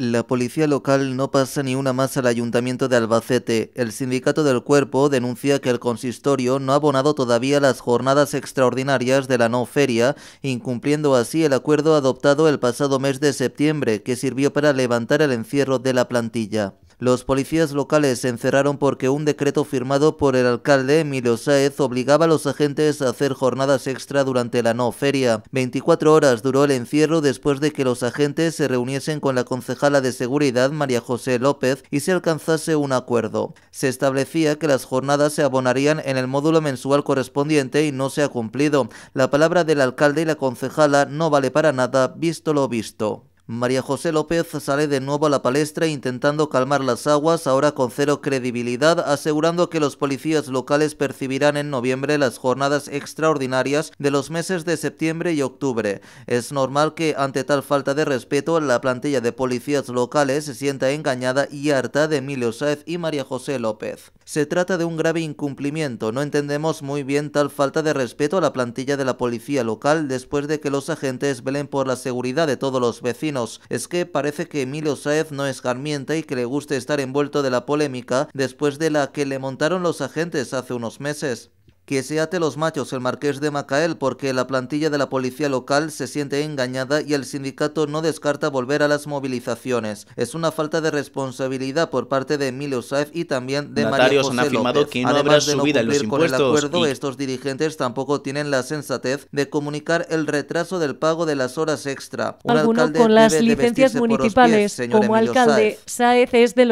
La policía local no pasa ni una más al ayuntamiento de Albacete. El sindicato del cuerpo denuncia que el consistorio no ha abonado todavía las jornadas extraordinarias de la no feria, incumpliendo así el acuerdo adoptado el pasado mes de septiembre, que sirvió para levantar el encierro de la plantilla. Los policías locales se encerraron porque un decreto firmado por el alcalde Emilio Sáez obligaba a los agentes a hacer jornadas extra durante la no feria. 24 horas duró el encierro después de que los agentes se reuniesen con la concejala de seguridad María José López y se alcanzase un acuerdo. Se establecía que las jornadas se abonarían en el módulo mensual correspondiente y no se ha cumplido. La palabra del alcalde y la concejala no vale para nada visto lo visto. María José López sale de nuevo a la palestra intentando calmar las aguas, ahora con cero credibilidad, asegurando que los policías locales percibirán en noviembre las jornadas extraordinarias de los meses de septiembre y octubre. Es normal que ante tal falta de respeto la plantilla de policías locales se sienta engañada y harta de Emilio Saez y María José López. Se trata de un grave incumplimiento, no entendemos muy bien tal falta de respeto a la plantilla de la policía local después de que los agentes velen por la seguridad de todos los vecinos es que parece que Emilio Saez no es garmienta y que le guste estar envuelto de la polémica después de la que le montaron los agentes hace unos meses que se ate los machos el marqués de Macael porque la plantilla de la policía local se siente engañada y el sindicato no descarta volver a las movilizaciones. Es una falta de responsabilidad por parte de Emilio Saez y también de María José han afirmado López. que no Además habrá de no subida en los cumplir con el impuestos acuerdo, y- estos dirigentes tampoco tienen la sensatez de comunicar el retraso del pago de las horas extra. Un Alguno alcalde con las licencias pies, municipales señor como Emilio alcalde Sáez. Sáez es de los